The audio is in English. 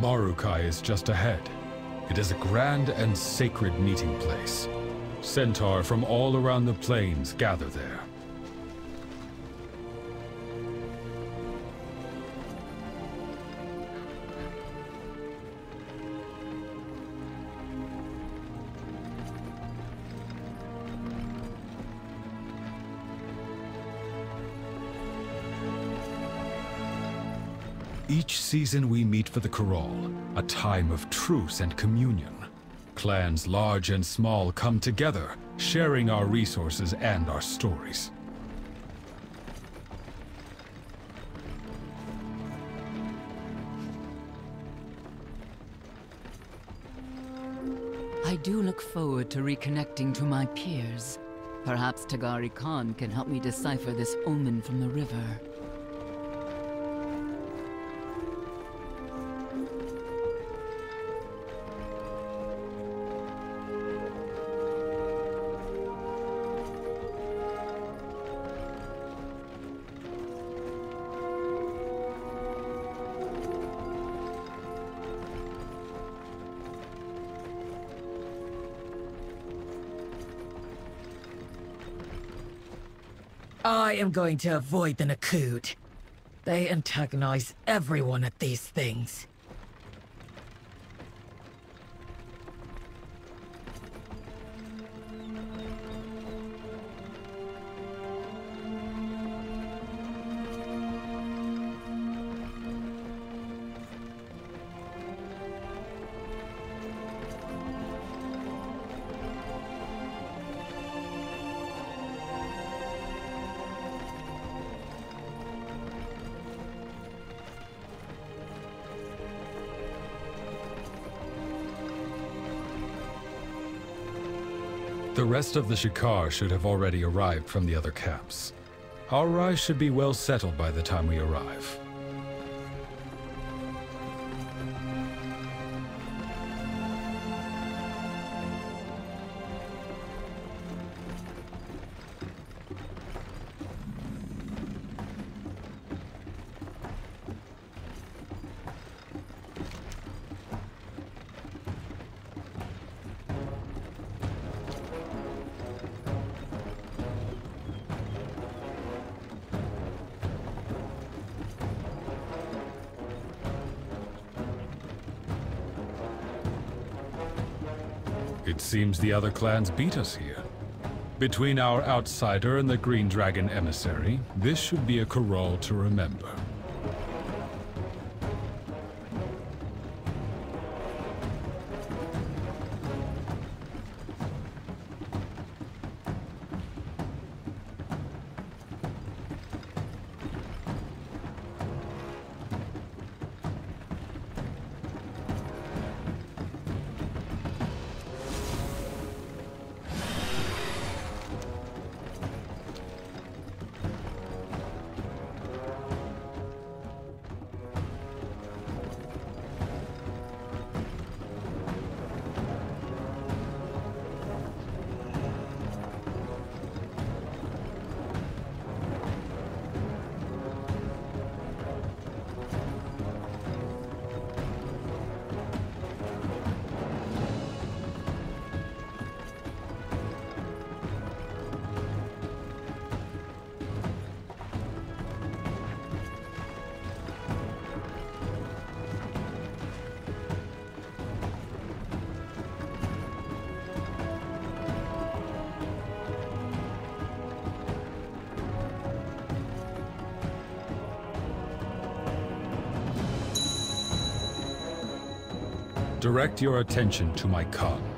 Maruukai is just ahead. It is a grand and sacred meeting place. Centaur from all around the plains gather there. Each season we meet for the Khural, a time of truce and communion. Clans large and small come together, sharing our resources and our stories. I do look forward to reconnecting to my peers. Perhaps Tagari Khan can help me decipher this omen from the river. I am going to avoid the Nokhud. They antagonize everyone at these things. The rest of the Shikaar should have already arrived from the other camps. Our rise should be well settled by the time we arrive. It seems the other clans beat us here. Between our outsider and the Green Dragon emissary, this should be a Khural to remember. Direct your attention to my Khan.